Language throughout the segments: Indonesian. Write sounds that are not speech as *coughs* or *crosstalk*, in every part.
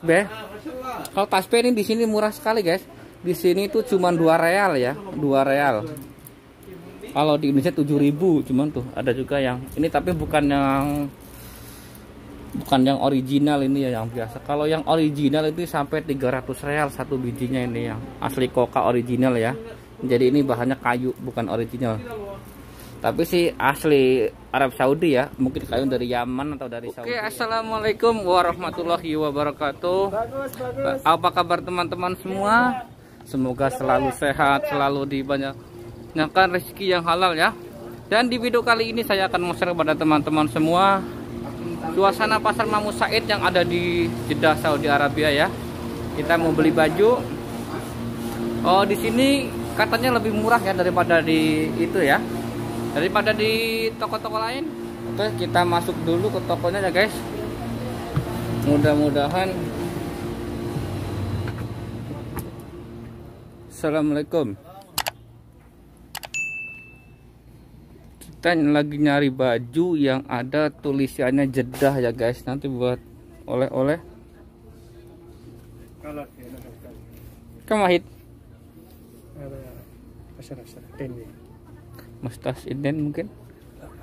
Be. Kalau tasbih ini di sini murah sekali, guys. Di sini tuh cuma 2 real ya, 2 real. Kalau di Indonesia 7000 cuman tuh ada juga yang ini tapi bukan yang bukan yang original ini ya yang biasa. Kalau yang original itu sampai 300 real satu bijinya ini yang asli koka original ya. Jadi ini bahannya kayu bukan original. Tapi sih asli Arab Saudi ya, mungkin kayu dari Yaman atau dari Saudi. Oke, assalamualaikum warahmatullahi wabarakatuh. Apa kabar teman-teman semua? Semoga selalu sehat, selalu dibanyakkan rezeki yang halal ya. Dan di video kali ini saya akan share kepada teman-teman semua suasana pasar Mamu Said yang ada di Jeddah Saudi Arabia ya. Kita mau beli baju. Oh, di sini katanya lebih murah ya daripada di itu ya daripada di toko-toko lain? Oke kita masuk dulu ke tokonya ya guys. Mudah-mudahan. Assalamualaikum. Kita lagi nyari baju yang ada tulisannya jedah ya guys. Nanti buat oleh-oleh. Kamahit Mustas Inden mungkin?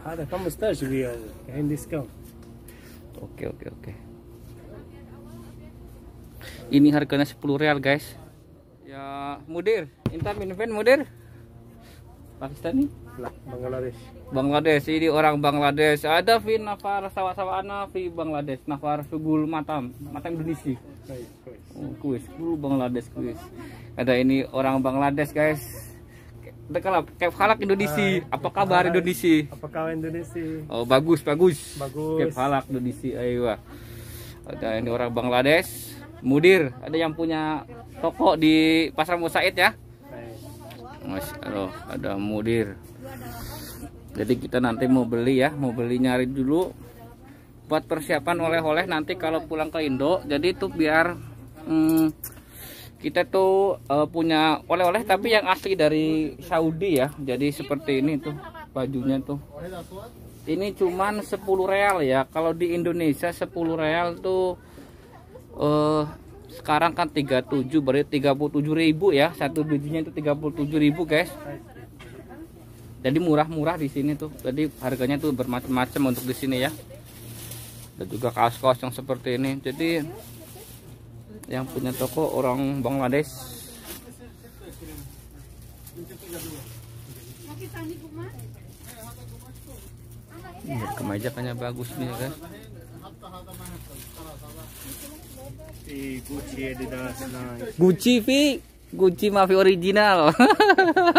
هذا 15 ريال الحين ديسكاونت Oke oke oke. Ini harganya 10 real guys. Ya mudir, inta min fan mudir? Pakistani? لا بنغلاديش Bangladesh ini orang Bangladesh ada fi nafar sawa-sawa ana fi Bangladesh nafar sugul matam matam Indonesia كويس كويس oh, kuis dulu Bangladesh kuis ada ini orang Bangladesh guys Dekat kayak halak Indonesia apa kabar Indonesia apa kau Indonesia Oh bagus bagus. Bagus. Kep halak Indonesia ayo. Ada ini orang Bangladesh. Mudir, ada yang punya toko di Pasar Musaid ya. Mas, Allah, ada mudir. Jadi kita nanti mau beli ya, mau beli nyari dulu buat persiapan oleh-oleh nanti kalau pulang ke Indo. Jadi itu biar hmm, kita tuh eh, punya oleh-oleh tapi yang asli dari Saudi ya. Jadi seperti ini tuh bajunya tuh. Ini cuman 10 real ya. Kalau di Indonesia 10 real tuh eh sekarang kan 37 berarti 37.000 ya. Satu bijinya itu 37.000 guys. Jadi murah-murah di sini tuh. Jadi harganya tuh bermacam-macam untuk di sini ya. Dan juga kaos-kaos yang seperti ini. Jadi yang punya toko orang Bangladesh. Ini kayaknya bagus nih kan? Gucci Adidas Gucci Fi Gucci Mafi original.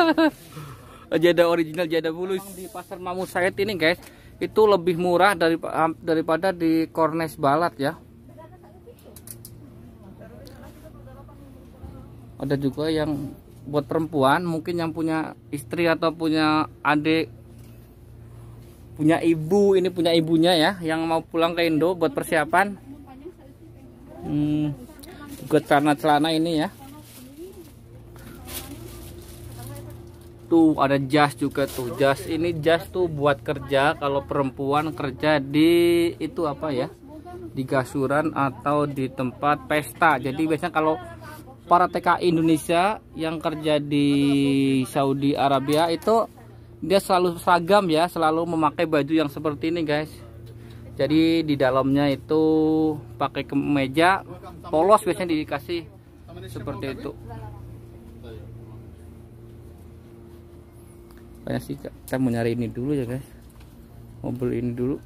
*laughs* Jada original jada bulus. Di pasar Mamu Said ini guys itu lebih murah dari daripada di Cornes Balat ya. Ada juga yang buat perempuan mungkin yang punya istri atau punya adik punya ibu ini punya ibunya ya yang mau pulang ke Indo buat persiapan. Hmm, juga celana-celana ini ya. Tuh ada jas juga tuh. Jas ini jas tuh buat kerja kalau perempuan kerja di itu apa ya? Di gasuran atau di tempat pesta. Jadi biasanya kalau para TKI Indonesia yang kerja di Saudi Arabia itu dia selalu seragam ya selalu memakai baju yang seperti ini guys. Jadi di dalamnya itu pakai kemeja polos biasanya dikasih seperti itu. Banyak sih kita mau nyari ini dulu ya guys. Beli ini dulu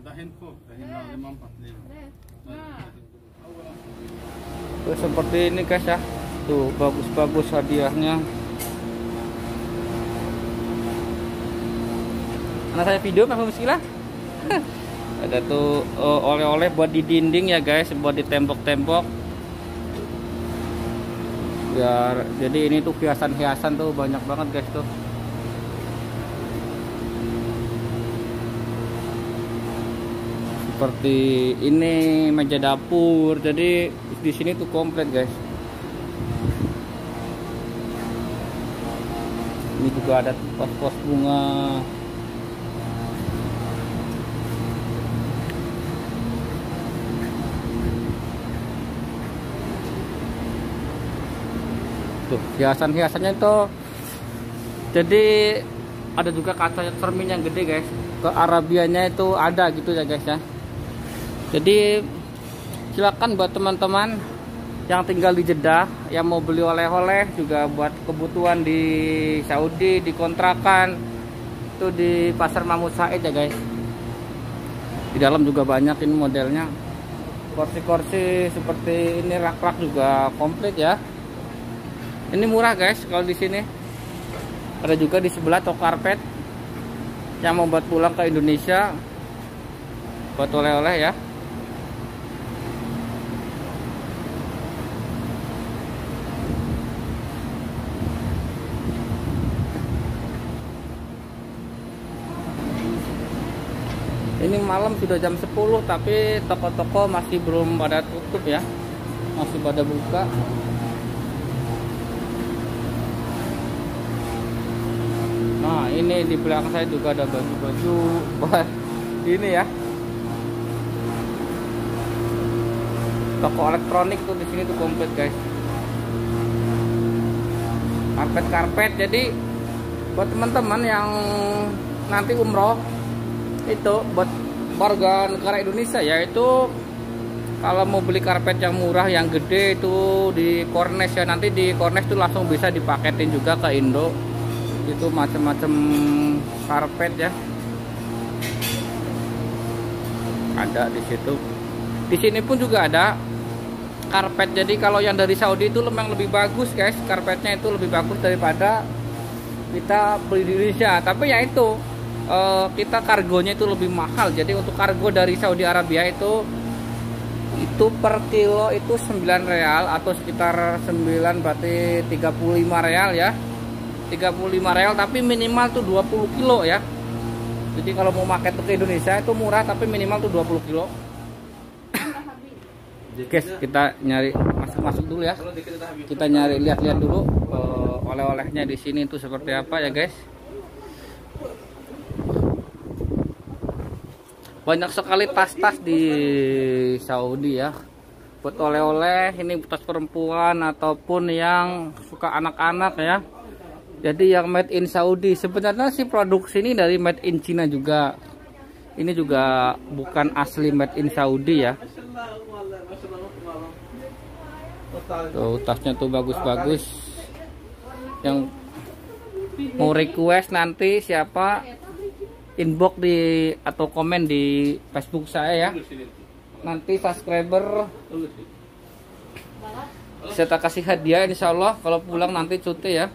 dahin dia dahin 5 45 Tuh, seperti ini guys ya. Tuh bagus-bagus hadiahnya. Anak saya video memang muskilah *laughs* ada tuh eh, oleh-oleh uh, buat di dinding ya guys buat di tembok-tembok. Biar jadi ini tuh hiasan-hiasan tuh banyak banget guys tuh. Seperti ini meja dapur. Jadi di sini tuh komplit guys. Ini juga ada pos-pos bunga. Tuh hiasan-hiasannya itu. Jadi ada juga kaca cermin yang gede guys. Ke Arabianya itu ada gitu ya guys ya jadi silakan buat teman-teman yang tinggal di Jeddah yang mau beli oleh-oleh juga buat kebutuhan di Saudi di kontrakan itu di pasar Mahmud Said ya guys. Di dalam juga banyak ini modelnya. Kursi-kursi seperti ini rak-rak juga komplit ya. Ini murah guys kalau di sini. Ada juga di sebelah toko karpet yang mau buat pulang ke Indonesia buat oleh-oleh ya ini malam sudah jam 10 tapi toko-toko masih belum pada tutup ya. Masih pada buka. Nah ini di belakang saya juga ada baju-baju. Buat ini ya. Toko elektronik tuh di sini tuh komplit guys. Karpet-karpet jadi buat teman-teman yang nanti umroh itu buat warga negara Indonesia yaitu kalau mau beli karpet yang murah yang gede itu di Cornes ya. Nanti di Cornes itu langsung bisa dipaketin juga ke Indo. Itu macam-macam karpet ya. Ada di situ. Di sini pun juga ada karpet. Jadi kalau yang dari Saudi itu memang lebih bagus guys. Karpetnya itu lebih bagus daripada kita beli di Indonesia. Tapi ya itu uh, kita kargonya itu lebih mahal. Jadi untuk kargo dari Saudi Arabia itu itu per kilo itu 9 real atau sekitar 9 berarti 35 real ya. 35 real tapi minimal tuh 20 kilo ya. Jadi kalau mau market ke Indonesia itu murah tapi minimal tuh 20 kilo. Guys kita nyari masuk-masuk dulu ya. Kita nyari lihat-lihat dulu uh, oleh-olehnya di sini itu seperti apa ya guys banyak sekali tas-tas di Saudi ya. Buat oleh-oleh ini tas perempuan ataupun yang suka anak-anak ya. Jadi yang made in Saudi. Sebenarnya sih produksi ini dari made in China juga. Ini juga bukan asli made in Saudi ya. Tuh tasnya tuh bagus-bagus. Yang mau request nanti siapa inbox di atau komen di Facebook saya ya. Nanti subscriber saya tak kasih hadiah insya Allah kalau pulang nanti cuti ya.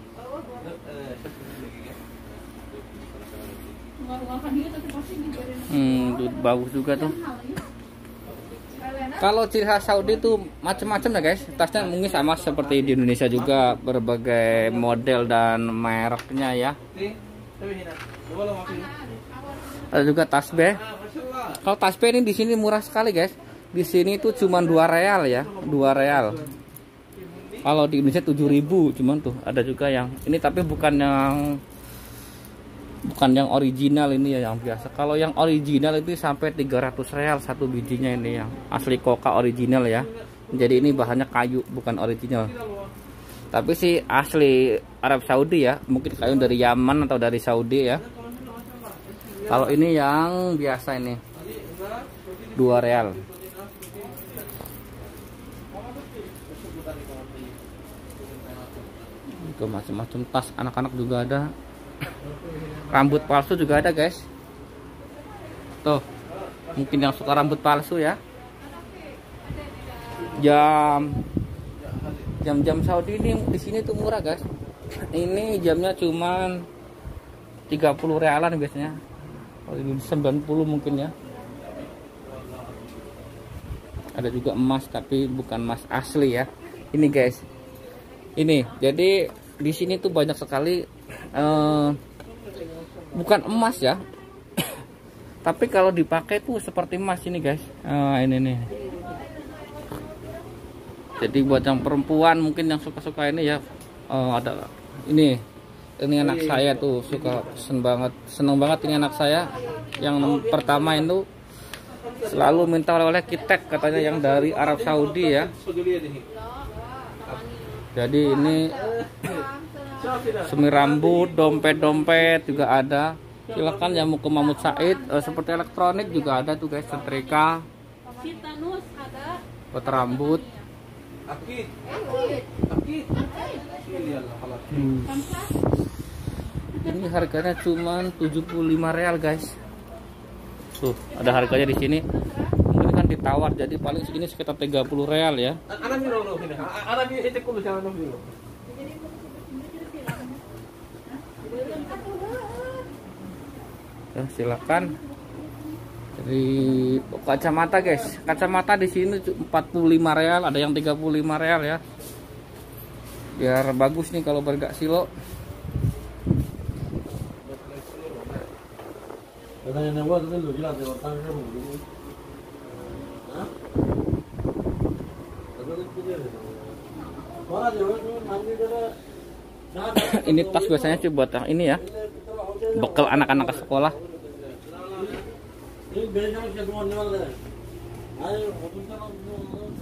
Hmm tuh, bagus juga tuh. Kalau ciri khas Saudi itu macam-macam ya guys. Tasnya mungkin sama seperti di Indonesia juga berbagai model dan mereknya ya ada juga tas B kalau tas B ini di sini murah sekali guys. Di sini tuh cuma dua real ya dua real. Kalau di Indonesia 7000 cuman tuh ada juga yang ini tapi bukan yang bukan yang original ini ya yang biasa. Kalau yang original itu sampai 300 real satu bijinya ini yang asli koka original ya. Jadi ini bahannya kayu bukan original. Tapi sih asli Arab Saudi ya mungkin kayu dari Yaman atau dari Saudi ya kalau ini yang biasa ini. Dua real. Itu macam-macam tas anak-anak juga ada. Rambut palsu juga ada guys. Tuh mungkin yang suka rambut palsu ya. Jam jam-jam Saudi ini di sini tuh murah guys. Ini jamnya cuman 30 realan biasanya kalau ini 90 mungkin ya. Ada juga emas tapi bukan emas asli ya. Ini guys. Ini jadi di sini tuh banyak sekali uh, bukan emas ya. *coughs* Tapi kalau dipakai tuh seperti emas ini guys. Ah, ini nih. Jadi buat yang perempuan mungkin yang suka-suka ini ya eh, ada ini ini anak saya tuh suka seneng banget seneng banget ini anak saya. Yang pertama itu selalu minta oleh-oleh kitek katanya yang dari Arab Saudi ya. Jadi ini semi rambut dompet-dompet juga ada. Silakan yang mau ke Mahmud Said Eh, seperti elektronik juga ada tuh guys setrika. Buat rambut ini harganya cuma 75 real guys. Tuh ada harganya di sini. Ini kan ditawar jadi paling segini sekitar 30 real ya. Ya silakan dari kacamata guys. Kacamata di sini cu- 45 real ada yang 35 real ya. Biar bagus nih kalau bergak silo. Ini tas biasanya sih buat yang ini ya. Bekal anak-anak ke sekolah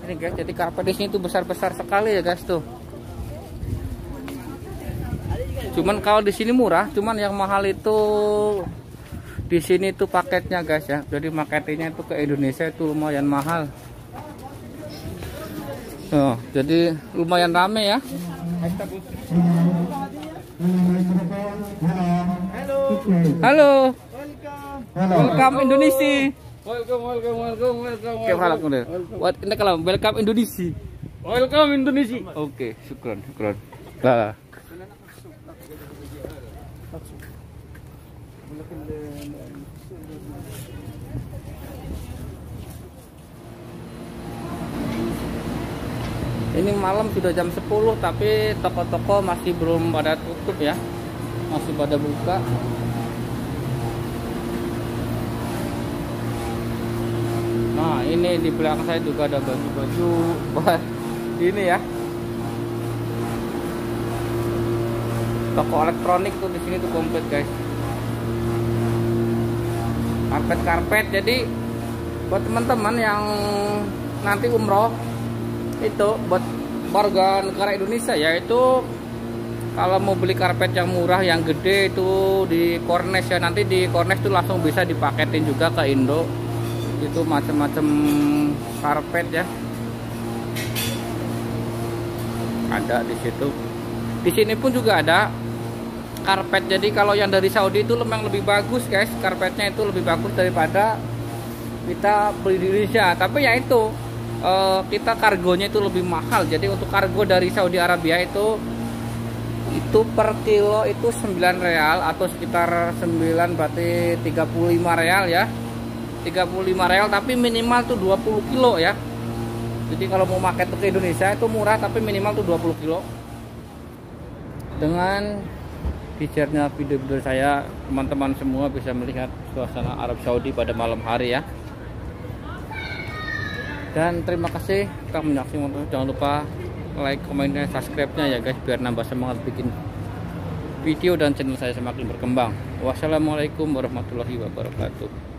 ini guys jadi karpet di sini tuh besar-besar sekali ya guys tuh. Cuman kalau di sini murah cuman yang mahal itu di sini tuh paketnya guys ya. Jadi marketingnya itu ke Indonesia itu lumayan mahal. Oh, jadi lumayan rame ya. Halo welcome Indonesia Welcome, welcome, welcome, welcome. Kayak halak model. What ini kalau welcome Indonesia. Welcome Indonesia. Oke, syukron, syukron. Nah. Ini malam sudah jam 10 tapi toko-toko masih belum pada tutup ya. Masih pada buka. Nah, ini di belakang saya juga ada baju-baju buat ini ya. Toko elektronik tuh di sini tuh komplit, guys. Karpet-karpet. Jadi buat teman-teman yang nanti umroh itu buat warga negara Indonesia ya itu kalau mau beli karpet yang murah yang gede itu di Cornes ya nanti di Cornes tuh langsung bisa dipaketin juga ke Indo itu macam-macam karpet ya. Ada di situ. Di sini pun juga ada karpet. Jadi kalau yang dari Saudi itu memang lebih bagus guys. Karpetnya itu lebih bagus daripada kita beli di Indonesia. Tapi ya itu eh, kita kargonya itu lebih mahal. Jadi untuk kargo dari Saudi Arabia itu itu per kilo itu 9 real atau sekitar 9 berarti 35 real ya 35 real tapi minimal tuh 20 kilo ya. Jadi kalau mau pakai ke Indonesia itu murah tapi minimal tuh 20 kilo. Dengan feature-nya video-video saya teman-teman semua bisa melihat suasana Arab Saudi pada malam hari ya. Dan terima kasih telah menyaksikan jangan lupa like, komen, dan subscribe-nya ya guys biar nambah semangat bikin video dan channel saya semakin berkembang. Wassalamualaikum warahmatullahi wabarakatuh